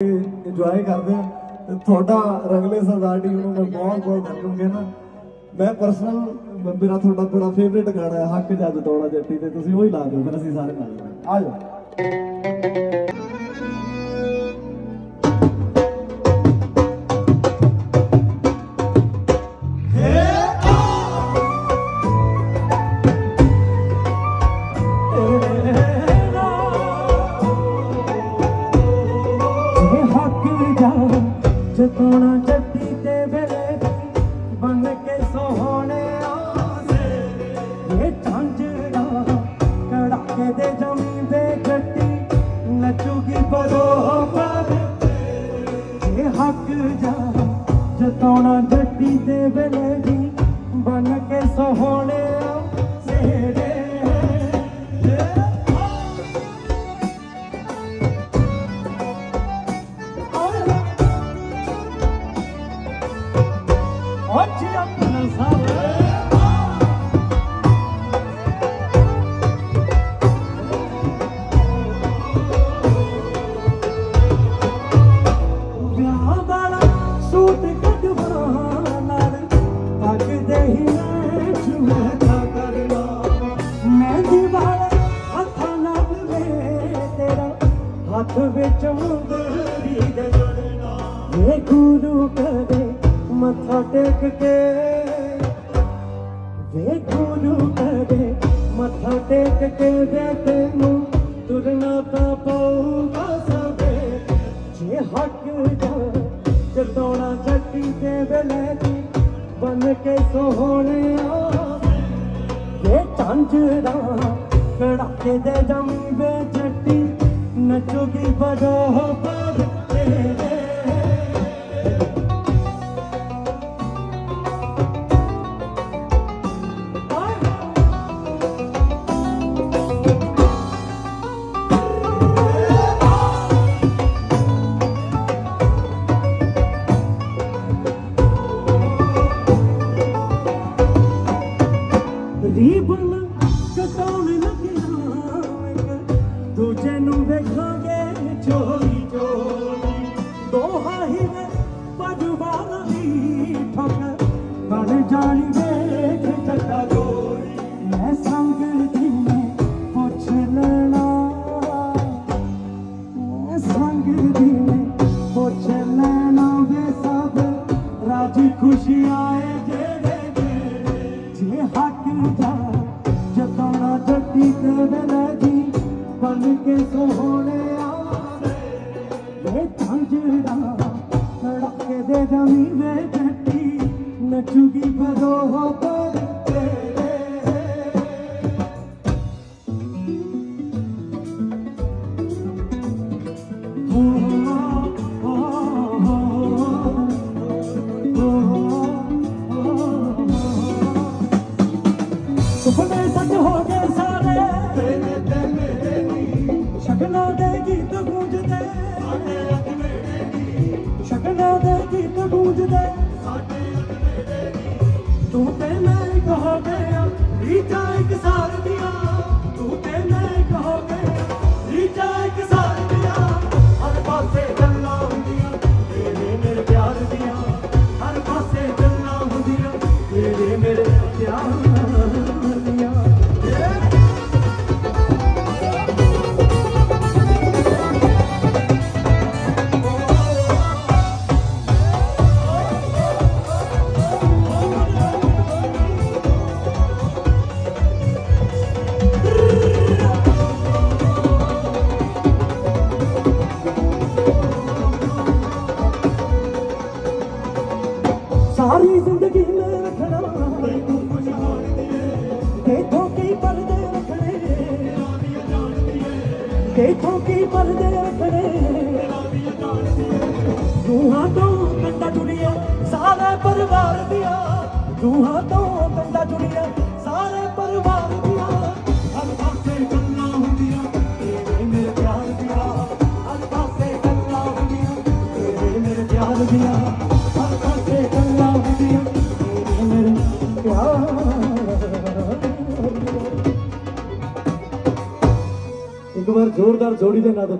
Enjoy ਕਰਦੇ ਆ। ਤੇ ਤੁਹਾਡਾ ਰੰਗਲੇ ਸਰਦਾਰ ਟੀਮ ਨੂੰ ਮੈਂ ਬਹੁਤ ਬਹੁਤ ਵੈਲਕਮ ਕਹਿੰਦਾ। ਮੈਂ ਪਰਸਨਲ ਮੇਰਾ ਤੁਹਾਡਾ ਬੜਾ ਫੇਵਰੇਟ ਗਾਣਾ ਹੈ, ਹੱਕ ਜੱਜ ਤੋੜਾ ਜੱਟੀ ਤੇ ਤੁਸੀਂ ਉਹੀ ਲਾ ਦਿਓ, ਫਿਰ ਅਸੀਂ ਸਾਰੇ ਨਾਲ। ਆ ਜਾਓ ਜਤੋਣਾ ਜੱਟੀ ਤੇ ਵੇਲੇ ਬਨ ਕੇ ਸੋਹਣੇ ਆਸੇ। ਇਹ ਝਾਂਜੜਾ ਕੜਾਕੇ ਦੇ ਜਮੀ ਦੇ ਜੱਟੀ ਨੱਚੂਗੀ ਬਦੋ ਪਰ ਜੇ ਹੱਕ ਜਾ ਜਤੋਣਾ ਜੱਟੀ ਤੇ ਵੇਲੇ ਬਨ ਕੇ ਸੋਹਣੇ ਹੱਥਾਂ ਨਾਲ ਵੇ ਤੇਰਾ ਹੱਥ ਵਿੱਚ ਮੁੰਦਰੀ ਦੇ ਜੜਨਾ ਵੇ ਗੁਰੂ ਕਦੇ ਮੱਥਾ ਟੇਕ ਕੇ ਪਊਗਾ ਸਵੇ ਜੇ ਹੱਕ ਜਾ ਜਤੋਣਾ ਜੱਟੀ ਦੇ ਵੇਲੇ ਦੀ ਬਨ ਕੇ ਸੋਹਣਿਆ ਵੇ ਝਾਂਜਰਾ ਕੜਾਕੇ ਦੇ ਜਮੀ ਵੇ ਜੱਟੀ ਨੱਚੂਗੀ ਬੜੋ ਪਰ ਤੇਰੇ ਰਾਜੀ ਖੁਸ਼ੀ ਆਏ ਜਿਹੜੇ ਜੇ ਹੱਕ ਜਾ ਜਤਾਉਣਾ ਜੱਟੀ ਤੇ ਵੇਲੇ ਦੀ ਬਣ ਕੇ ਸੋਹਣੇ ਆਵੇ ਵੇ ਝਾਂਜੜਾ ਕੜਾਕੇ ਦੇ ਜਮੀ ਵੇ ਜੱਟੀ ਨੱਚੂਗੀ ਬਦੋ ਪਰ ਆ ਇੱਕ ਸਾਰ ਦੀਆਂ ਦੇਖੋ ਕੀ ਪਰਦੇ ਰੱਖਣੇ ਦੂਹਾਂ ਤੋਂ ਕੰਡਾ ਜੁੜੀਆਂ ਸਾਰੇ ਪਰਿਵਾਰ ਦੀਆਂ। ਦੂਹਾਂ ਤੋਂ ਕੰਡਾ ਜੁੜੀਆਂ ਇੱਕ ਵਾਰ ਜ਼ੋਰਦਾਰ ਜੋੜੀ ਦੇ ਨਾਲ